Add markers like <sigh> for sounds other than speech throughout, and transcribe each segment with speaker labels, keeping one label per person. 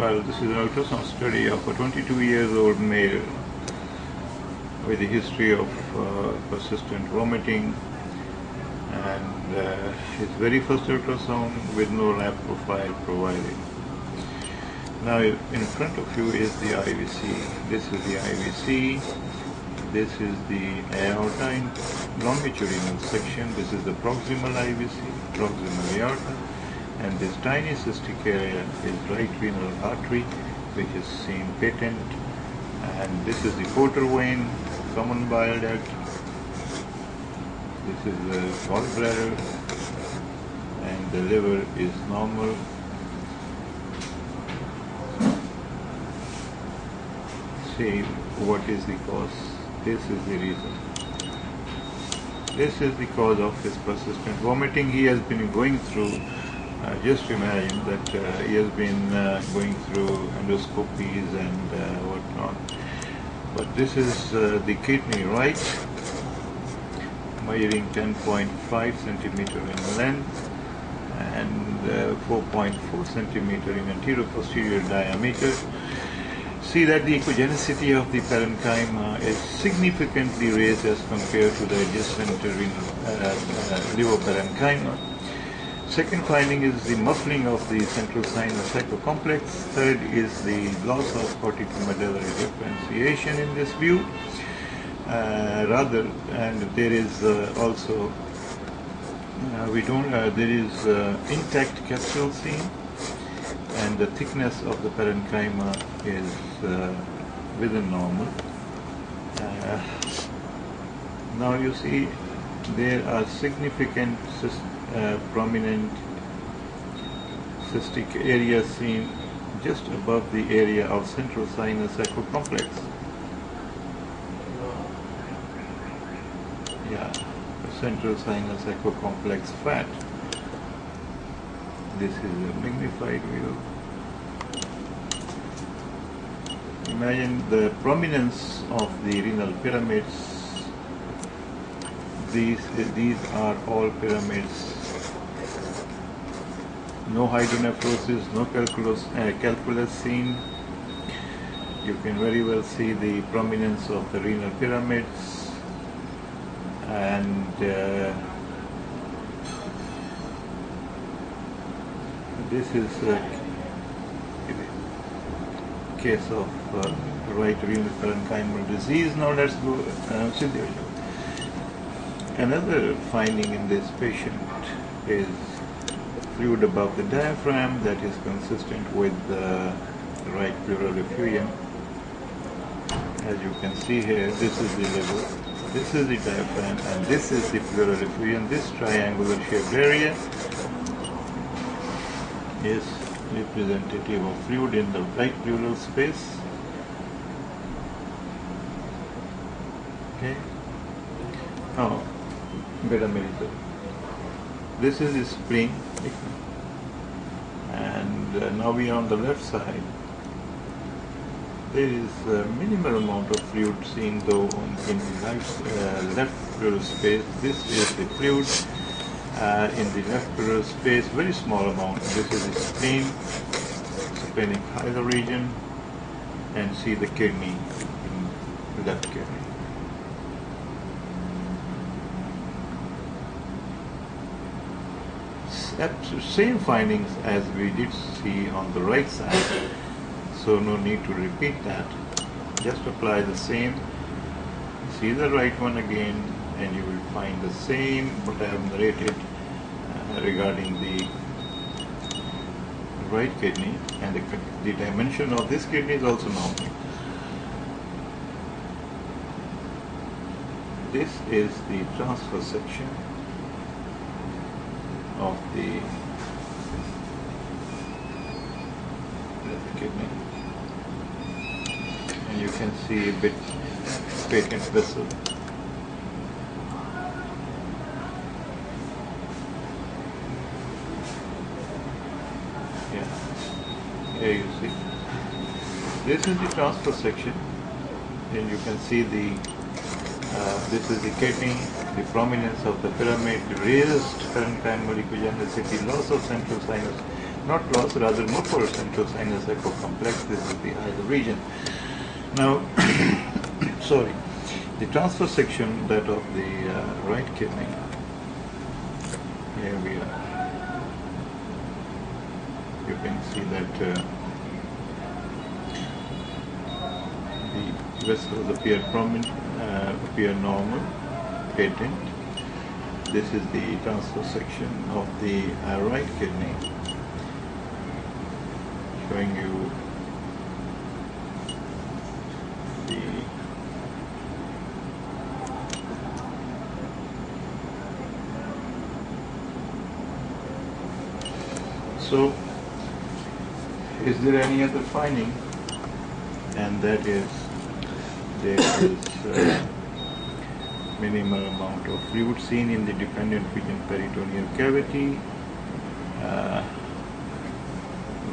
Speaker 1: Well, this is an ultrasound study of a 22 years old male with a history of uh, persistent vomiting and uh, his very first ultrasound with no lab profile provided. Now in front of you is the IVC. This is the IVC. This is the aorta in longitudinal section. This is the proximal IVC, proximal aorta. And this tiny cystic area is right renal artery, which is seen patent. And this is the portal vein, common bile duct. This is the gallbladder, and the liver is normal. See what is the cause. This is the reason. This is the cause of his persistent vomiting. He has been going through uh, just imagine that uh, he has been uh, going through endoscopies and uh, whatnot. But this is uh, the kidney right, measuring 10.5 centimeter in length and uh, 4.4 centimeter in anterior posterior diameter. See that the echogenicity of the parenchyma is significantly raised as compared to the adjacent renal liver parenchyma. Second finding is the muffling of the central sinus echo complex. Third is the loss of corticomedullary differentiation in this view. Uh, rather, and there is uh, also uh, we don't uh, there is uh, intact capsule seen, and the thickness of the parenchyma is within normal. now you see there are significant uh, prominent cystic area seen just above the area of central sinus echo complex. Yeah, central sinus echo complex fat. This is a magnified view. Imagine the prominence of the renal pyramids. These, these are all pyramids no hydronephrosis, no calculus, uh, calculus seen. You can very well see the prominence of the renal pyramids and uh, this is a case of uh, right renal parenchymal disease. Now let's go uh, Another finding in this patient is fluid above the diaphragm that is consistent with the right pleural effusion. As you can see here, this is the liver, this is the diaphragm, and this is the pleural effusion. This triangular shaped area is representative of fluid in the right pleural space. Okay. Now, beta medical. This is the spleen and uh, now we are on the left side. There is a minimal amount of fluid seen though in the left, uh, left pleural space. This is the fluid uh, in the left pleural space. Very small amount. This is the spleen splenic hilar region. And see the kidney. In left kidney same findings as we did see on the right side. So no need to repeat that. Just apply the same. See the right one again and you will find the same what I have narrated uh, regarding the right kidney and the, the dimension of this kidney is also normal. This is the transverse section of the kidney. And you can see a bit patent vessel. Yeah, here you see. This is the transverse section and you can see the uh, this is the kidney, the prominence of the pyramid, raised parenchymal echogenicity, loss of central sinus. not loss, rather muffled central sinus echo complex. This is the either region. Now, <coughs> sorry, the transverse section that of the uh, right kidney. Here we are. You can see that uh, the vessels appear prominent, uh, appear normal, patent. This is the transverse section of the uh, right kidney, showing you the so is there any other finding and that is there is uh, minimal amount of fluid seen in the dependent region peritoneal cavity uh,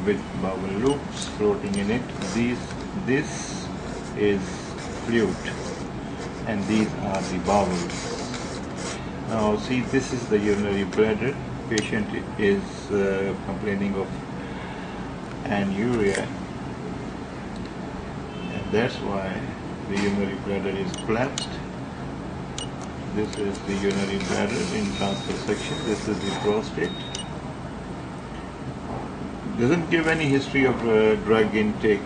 Speaker 1: with bowel loops floating in it. These, this is fluid and these are the bowels. Now see this is the urinary bladder. Patient is uh, complaining of anuria and that's why the urinary bladder is collapsed. This is the urinary bladder in transverse section. This is the prostate. Doesn't give any history of uh, drug intake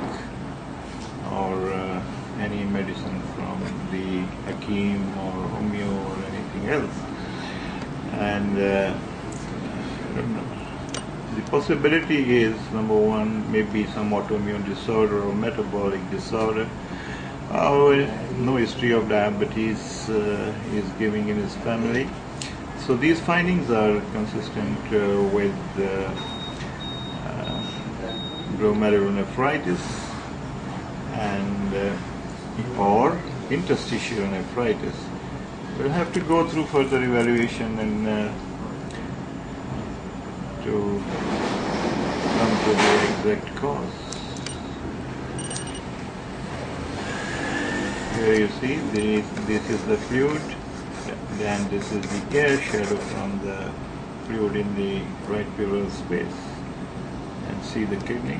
Speaker 1: or uh, any medicine from the Hakim or Homeo or anything else. And uh, the possibility is number one, maybe some autoimmune disorder or metabolic disorder our no history of diabetes uh, is giving in his family. So these findings are consistent uh, with uh, uh glomerulonephritis and uh, or interstitial nephritis. We'll have to go through further evaluation and uh, to come to the exact cause. Here you see this, this is the fluid, then this is the air shadow from the fluid in the right pleural space. And see the kidney.